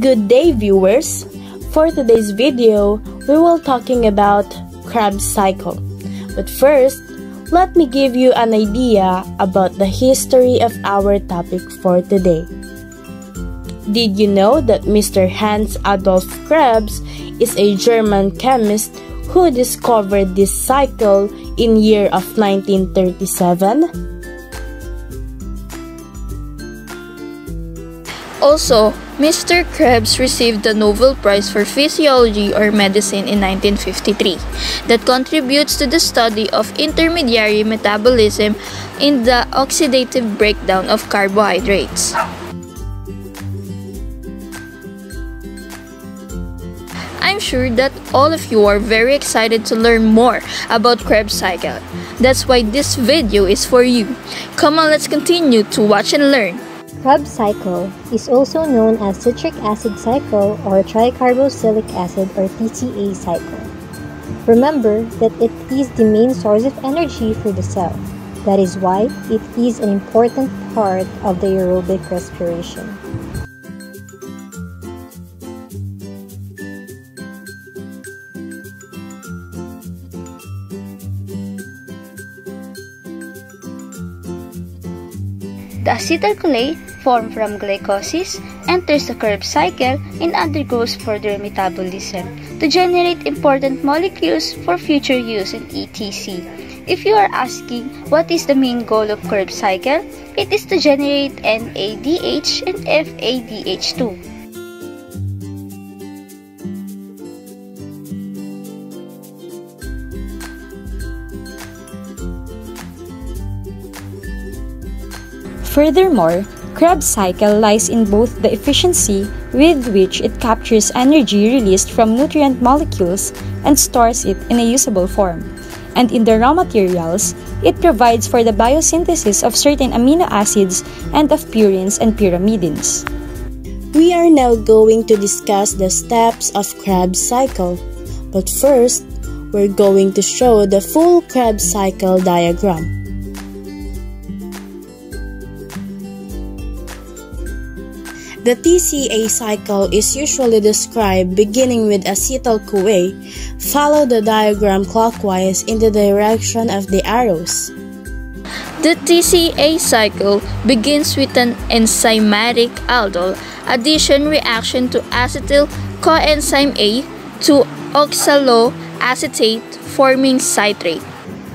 Good day viewers! For today's video, we will talking about Krebs cycle. But first, let me give you an idea about the history of our topic for today. Did you know that Mr. Hans Adolf Krebs is a German chemist who discovered this cycle in year of 1937? Also, Mr. Krebs received the Nobel Prize for Physiology or Medicine in 1953 that contributes to the study of intermediary metabolism in the oxidative breakdown of carbohydrates. I'm sure that all of you are very excited to learn more about Krebs cycle. That's why this video is for you. Come on, let's continue to watch and learn. Krebs cycle is also known as citric acid cycle or tricarboxylic acid or TCA cycle. Remember that it is the main source of energy for the cell. That is why it is an important part of the aerobic respiration. The acetyl-CoA formed from glycolysis enters the Krebs cycle and undergoes further metabolism to generate important molecules for future use in ETC. If you are asking what is the main goal of Krebs cycle, it is to generate NADH and FADH2. Furthermore, Krebs cycle lies in both the efficiency with which it captures energy released from nutrient molecules and stores it in a usable form, and in the raw materials, it provides for the biosynthesis of certain amino acids and of purines and pyrimidines. We are now going to discuss the steps of Krebs cycle. But first, we're going to show the full Krebs cycle diagram. The TCA cycle is usually described beginning with acetyl-CoA. Follow the diagram clockwise in the direction of the arrows. The TCA cycle begins with an enzymatic aldol addition reaction to acetyl coenzyme A to oxaloacetate forming citrate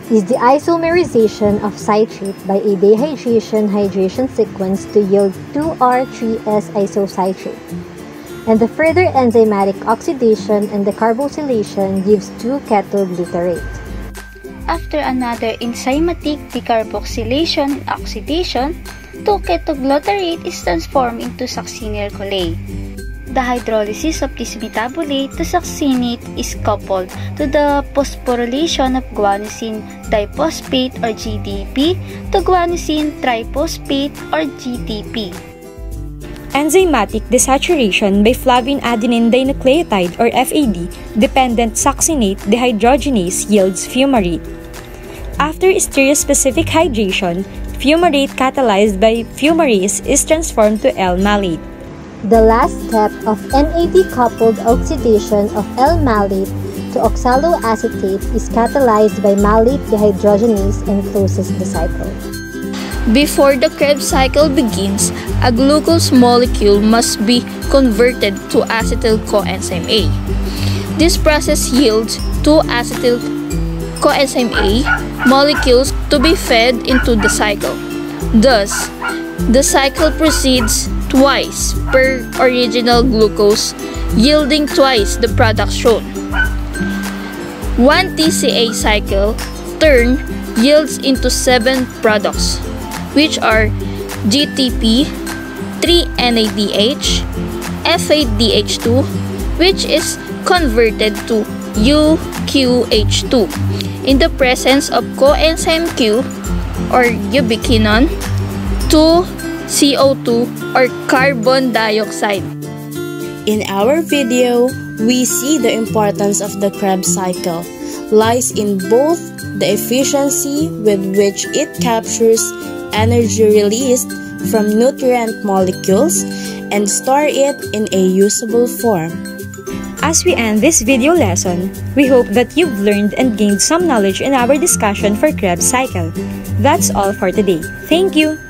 is the isomerization of citrate by a dehydration-hydration sequence to yield 2R3S isocitrate. And the further enzymatic oxidation and decarboxylation gives 2-ketoglutarate. After another enzymatic decarboxylation and oxidation, 2-ketoglutarate is transformed into succinyl-CoA. The hydrolysis of this metabolite to succinate is coupled to the phosphorylation of guanosine diphosphate or GDP to guanosine triphosphate or GTP. Enzymatic desaturation by flavin adenine dinucleotide or FAD dependent succinate dehydrogenase yields fumarate. After stereospecific hydration, fumarate catalyzed by fumarase is transformed to L-malate. The last step of NAD-coupled oxidation of L-malate to oxaloacetate is catalyzed by malate dehydrogenase and closes the cycle. Before the Krebs cycle begins, a glucose molecule must be converted to acetyl coenzyme A. This process yields two acetyl coenzyme A molecules to be fed into the cycle. Thus, the cycle proceeds twice per original glucose, yielding twice the product shown. One TCA cycle turn yields into seven products, which are GTP, 3-NADH, FADH2, which is converted to UQH2 in the presence of coenzyme Q or ubiquinone, 2 CO2 or carbon dioxide. In our video, we see the importance of the Krebs cycle lies in both the efficiency with which it captures energy released from nutrient molecules and store it in a usable form. As we end this video lesson, we hope that you've learned and gained some knowledge in our discussion for Krebs cycle. That's all for today. Thank you!